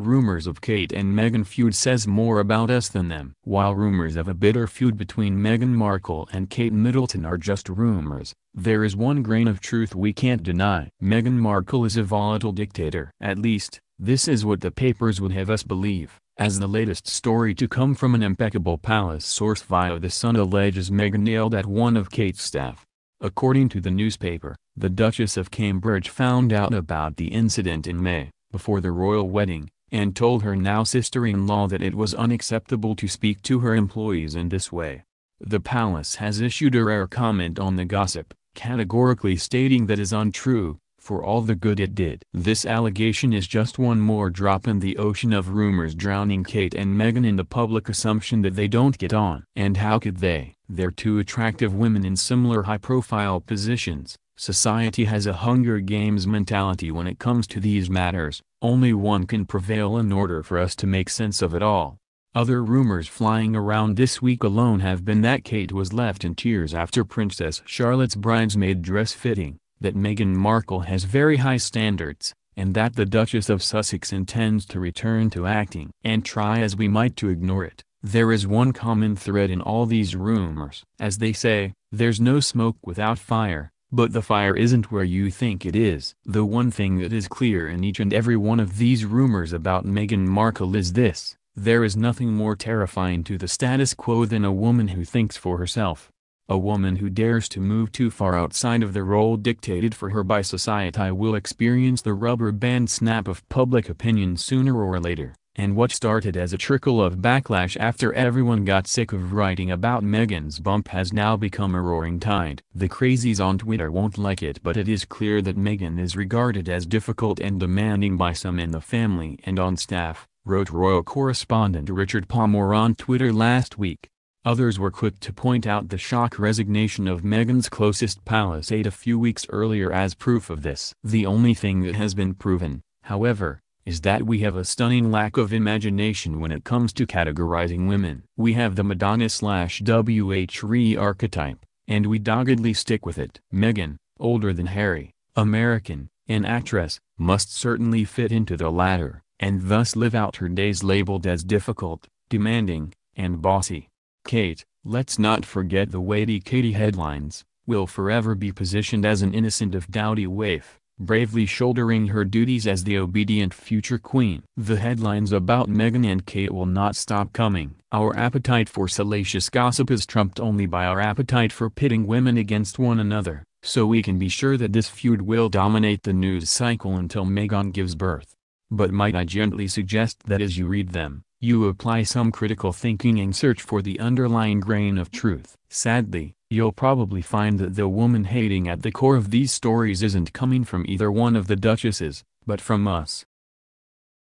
Rumors of Kate and Meghan feud says more about us than them. While rumors of a bitter feud between Meghan Markle and Kate Middleton are just rumors, there is one grain of truth we can't deny. Meghan Markle is a volatile dictator. At least, this is what the papers would have us believe, as the latest story to come from an impeccable palace source via The Sun alleges Meghan yelled at one of Kate's staff. According to the newspaper, the Duchess of Cambridge found out about the incident in May, before the royal wedding, and told her now sister-in-law that it was unacceptable to speak to her employees in this way. The palace has issued a rare comment on the gossip, categorically stating that is untrue, for all the good it did. This allegation is just one more drop in the ocean of rumors drowning Kate and Meghan in the public assumption that they don't get on. And how could they? They're two attractive women in similar high-profile positions. Society has a Hunger Games mentality when it comes to these matters, only one can prevail in order for us to make sense of it all. Other rumors flying around this week alone have been that Kate was left in tears after Princess Charlotte's bridesmaid dress fitting, that Meghan Markle has very high standards, and that the Duchess of Sussex intends to return to acting. And try as we might to ignore it, there is one common thread in all these rumors. As they say, there's no smoke without fire, but the fire isn't where you think it is. The one thing that is clear in each and every one of these rumors about Meghan Markle is this, there is nothing more terrifying to the status quo than a woman who thinks for herself. A woman who dares to move too far outside of the role dictated for her by society will experience the rubber band snap of public opinion sooner or later. And what started as a trickle of backlash after everyone got sick of writing about Meghan's bump has now become a roaring tide. The crazies on Twitter won't like it but it is clear that Meghan is regarded as difficult and demanding by some in the family and on staff, wrote royal correspondent Richard Palmer on Twitter last week. Others were quick to point out the shock resignation of Meghan's closest palace aide a few weeks earlier as proof of this. The only thing that has been proven, however, is that we have a stunning lack of imagination when it comes to categorizing women. We have the Madonna slash WH archetype, and we doggedly stick with it. Meghan, older than Harry, American, an actress, must certainly fit into the latter, and thus live out her days labeled as difficult, demanding, and bossy. Kate, let's not forget the Waity Katie headlines, will forever be positioned as an innocent if dowdy waif bravely shouldering her duties as the obedient future queen. The headlines about Meghan and Kate will not stop coming. Our appetite for salacious gossip is trumped only by our appetite for pitting women against one another, so we can be sure that this feud will dominate the news cycle until Meghan gives birth. But might I gently suggest that as you read them, you apply some critical thinking and search for the underlying grain of truth. Sadly, You'll probably find that the woman hating at the core of these stories isn't coming from either one of the duchesses, but from us.